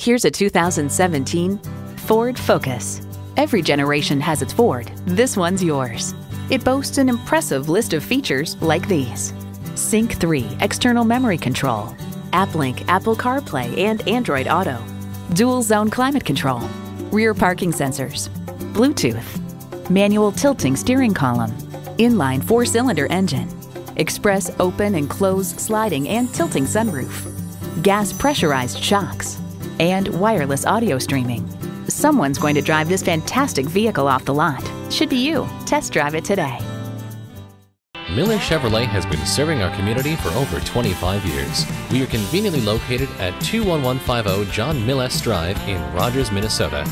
Here's a 2017 Ford Focus. Every generation has its Ford. This one's yours. It boasts an impressive list of features like these. Sync 3 external memory control, AppLink Apple CarPlay and Android Auto, dual zone climate control, rear parking sensors, Bluetooth, manual tilting steering column, inline four-cylinder engine, express open and close sliding and tilting sunroof, gas pressurized shocks, and wireless audio streaming. Someone's going to drive this fantastic vehicle off the lot. Should be you. Test drive it today. Miller Chevrolet has been serving our community for over 25 years. We are conveniently located at 21150 John Milles Drive in Rogers, Minnesota.